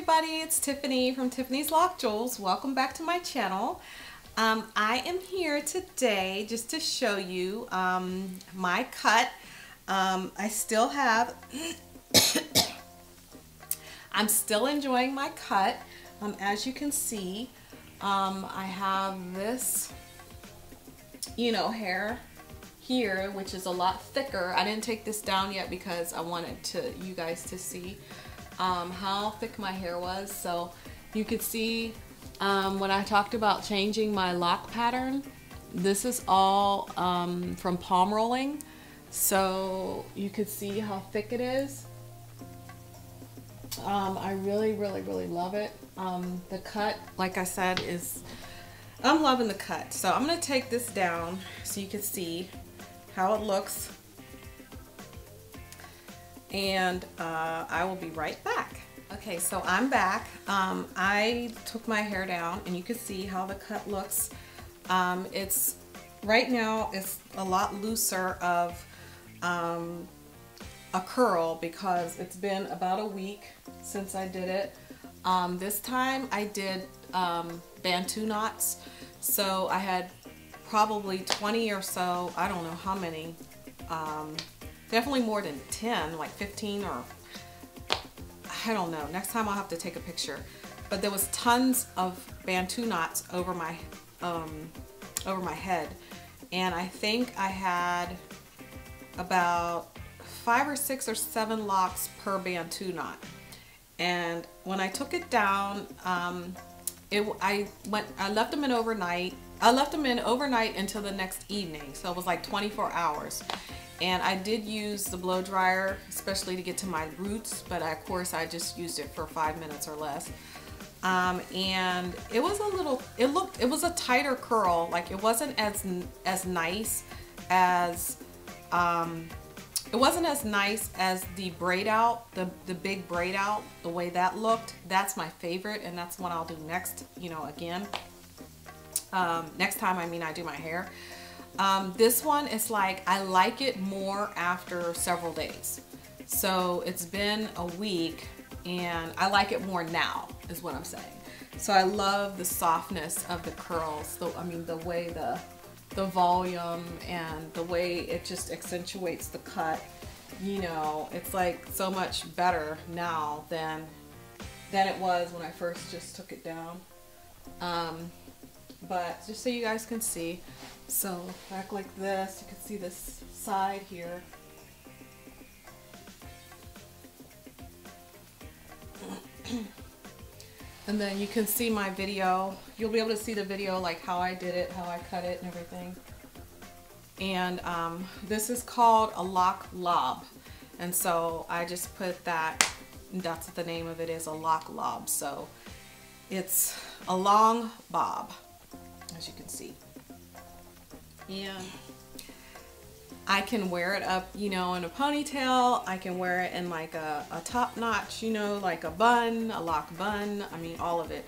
everybody, it's Tiffany from Tiffany's Loc Jewels. Welcome back to my channel. Um, I am here today just to show you um, my cut. Um, I still have, I'm still enjoying my cut. Um, as you can see, um, I have this, you know, hair here, which is a lot thicker. I didn't take this down yet because I wanted to you guys to see um, how thick my hair was. So you could see um, when I talked about changing my loc pattern, this is all um, from palm rolling. So you could see how thick it is. Um, I really, really, really love it. Um, the cut, like I said, is, I'm loving the cut. So I'm gonna take this down so you can see how it looks and uh, I will be right back. Okay, so I'm back. Um, I took my hair down and you can see how the cut looks. Um, it's right now it's a lot looser of um, a curl because it's been about a week since I did it. Um, this time I did um, Bantu knots. So I had probably 20 or so, I don't know how many, um, Definitely more than 10, like 15 or I don't know. Next time I'll have to take a picture. But there was tons of Bantu knots over my um, over my head. And I think I had about five or six or seven locks per Bantu knot. And when I took it down, um, it, I went, I left them in overnight. I left them in overnight until the next evening. So it was like 24 hours. And I did use the blow dryer, especially to get to my roots, but of course I just used it for five minutes or less. Um, and it was a little, it looked, it was a tighter curl. Like it wasn't as, as nice as, um, it wasn't as nice as the braid out, the, the big braid out, the way that looked. That's my favorite and that's what I'll do next, you know, again. Um, next time, I mean, I do my hair. Um, this one is like, I like it more after several days. So it's been a week and I like it more now is what I'm saying. So I love the softness of the curls. The, I mean, the way the, the volume and the way it just accentuates the cut. You know, it's like so much better now than, than it was when I first just took it down. Um, but just so you guys can see, so back like this, you can see this side here. and then you can see my video. You'll be able to see the video like how I did it, how I cut it and everything. And um, this is called a loc lob. And so I just put that, that's what the name of it is, a loc lob. So it's a long bob, as you can see. And I can wear it up, you know, in a ponytail. I can wear it in like a, a top notch, you know, like a bun, a lock bun. I mean, all of it.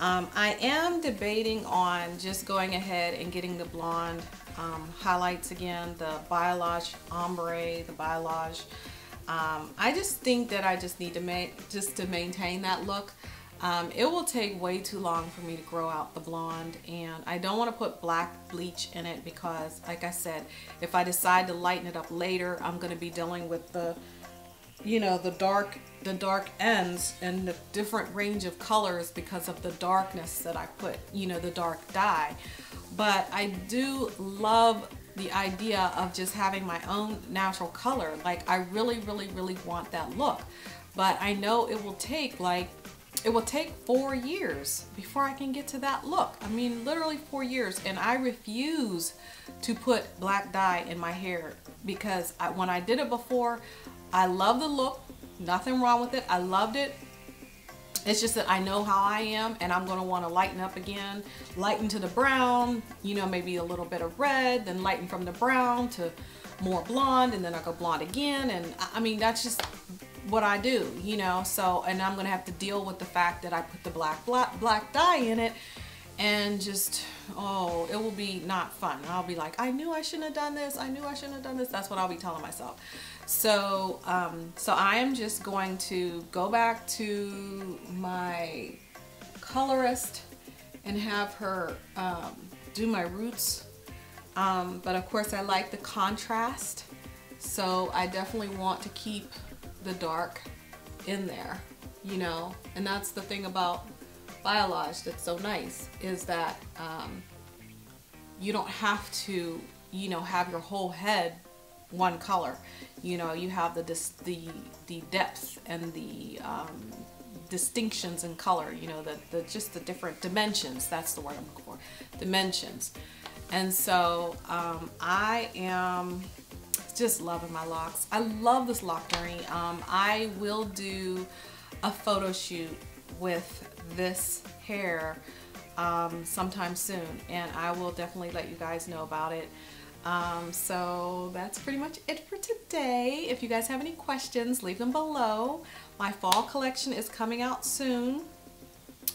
Um, I am debating on just going ahead and getting the blonde um, highlights again, the balayage Ombre, the balayage. Um, I just think that I just need to make, just to maintain that look. Um, it will take way too long for me to grow out the blonde and I don't want to put black bleach in it because like I said if I decide to lighten it up later I'm going to be dealing with the you know the dark the dark ends and the different range of colors because of the darkness that I put you know the dark dye. But I do love the idea of just having my own natural color. Like I really really really want that look. But I know it will take like it will take four years before I can get to that look. I mean, literally four years. And I refuse to put black dye in my hair because I, when I did it before, I love the look. Nothing wrong with it. I loved it. It's just that I know how I am and I'm going to want to lighten up again. Lighten to the brown, you know, maybe a little bit of red, then lighten from the brown to more blonde and then I go blonde again. And I mean, that's just what I do, you know, so, and I'm to have to deal with the fact that I put the black, black, black dye in it and just, oh, it will be not fun. I'll be like, I knew I shouldn't have done this. I knew I shouldn't have done this. That's what I'll be telling myself. So, um, so I am just going to go back to my colorist and have her um, do my roots. Um, but of course I like the contrast. So I definitely want to keep the dark in there, you know, and that's the thing about balayage that's so nice is that um, you don't have to, you know, have your whole head one color. You know, you have the the the depth and the um, distinctions in color. You know, the, the just the different dimensions. That's the word I'm looking for. Dimensions. And so um, I am just loving my locks. I love this lock journey. Um, I will do a photo shoot with this hair um, sometime soon and I will definitely let you guys know about it. Um, so that's pretty much it for today. If you guys have any questions, leave them below. My fall collection is coming out soon.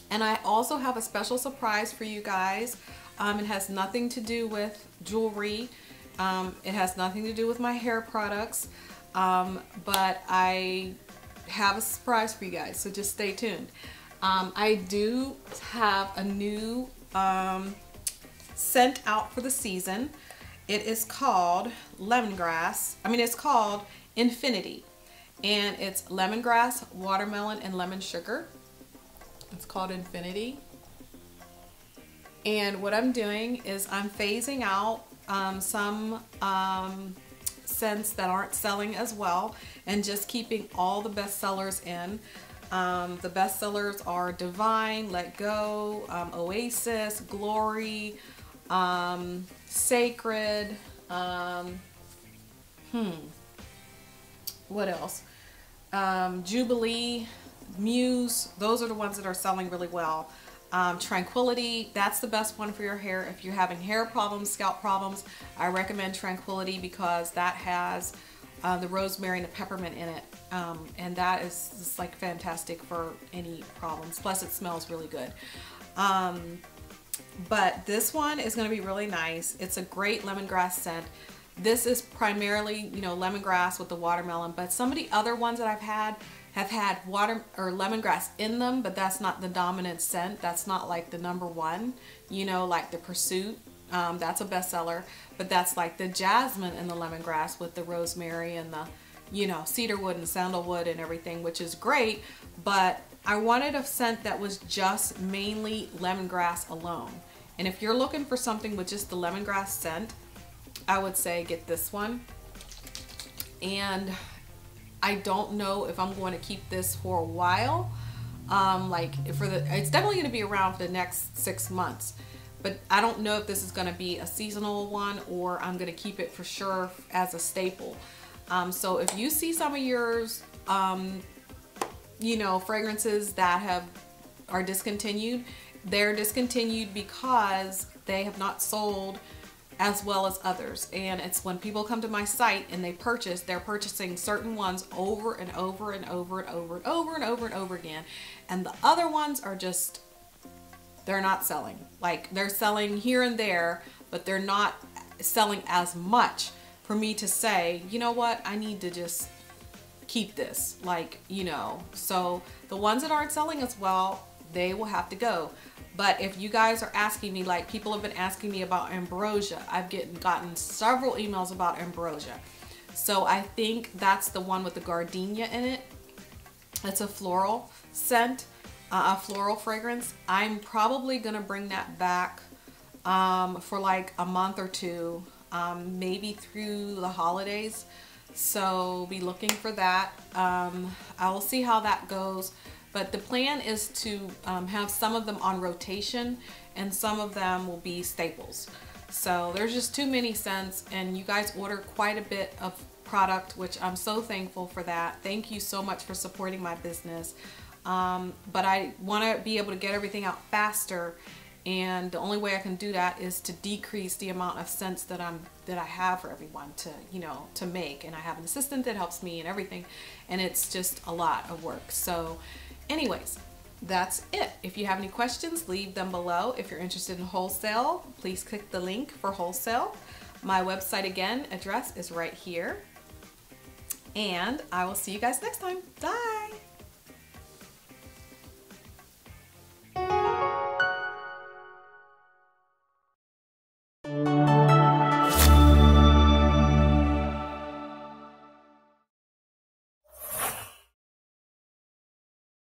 And I also have a special surprise for you guys. Um, it has nothing to do with jewelry. Um, it has nothing to do with my hair products. Um, but I have a surprise for you guys, so just stay tuned. Um, I do have a new um, scent out for the season. It is called lemongrass. I mean, it's called Infinity. And it's lemongrass, watermelon, and lemon sugar. It's called Infinity. And what I'm doing is I'm phasing out um, some um, scents that aren't selling as well and just keeping all the best sellers in. Um, the best sellers are Divine, Let Go, um, Oasis, Glory, um, Sacred, um, hmm, what else? Um, Jubilee, Muse, those are the ones that are selling really well. Um, Tranquility, that's the best one for your hair. If you're having hair problems, scalp problems, I recommend Tranquility because that has uh, the rosemary and the peppermint in it. Um, and that is just like fantastic for any problems. Plus it smells really good. Um, but this one is going to be really nice. It's a great lemongrass scent. This is primarily, you know, lemongrass with the watermelon, but some of the other ones that I've had have had water or lemongrass in them, but that's not the dominant scent. That's not like the number one, you know, like the Pursuit. Um, that's a bestseller, but that's like the jasmine and the lemongrass with the rosemary and the, you know, cedarwood and sandalwood and everything, which is great. But I wanted a scent that was just mainly lemongrass alone. And if you're looking for something with just the lemongrass scent, I would say get this one. And I don't know if I'm going to keep this for a while. Um, like for the, it's definitely going to be around for the next six months. But I don't know if this is going to be a seasonal one or I'm going to keep it for sure as a staple. Um, so if you see some of yours, um, you know, fragrances that have are discontinued, they're discontinued because they have not sold as well as others. And it's when people come to my site and they purchase, they're purchasing certain ones over and over and over and over and over and over and over again. And the other ones are just, they're not selling. Like they're selling here and there, but they're not selling as much for me to say, you know what, I need to just keep this. Like, you know, so the ones that aren't selling as well, they will have to go. But if you guys are asking me, like people have been asking me about ambrosia, I've getting, gotten several emails about ambrosia. So I think that's the one with the gardenia in it. It's a floral scent, uh, a floral fragrance. I'm probably gonna bring that back um, for like a month or two, um, maybe through the holidays. So be looking for that. Um, I will see how that goes. But the plan is to um, have some of them on rotation and some of them will be staples. So there's just too many scents and you guys order quite a bit of product, which I'm so thankful for that. Thank you so much for supporting my business. Um, but I want to be able to get everything out faster and the only way I can do that is to decrease the amount of scents that I'm that I have for everyone to you know to make and I have an assistant that helps me and everything and it's just a lot of work so anyways that's it. If you have any questions, leave them below. If you're interested in wholesale, please click the link for wholesale. My website again, address is right here. And I will see you guys next time. Bye.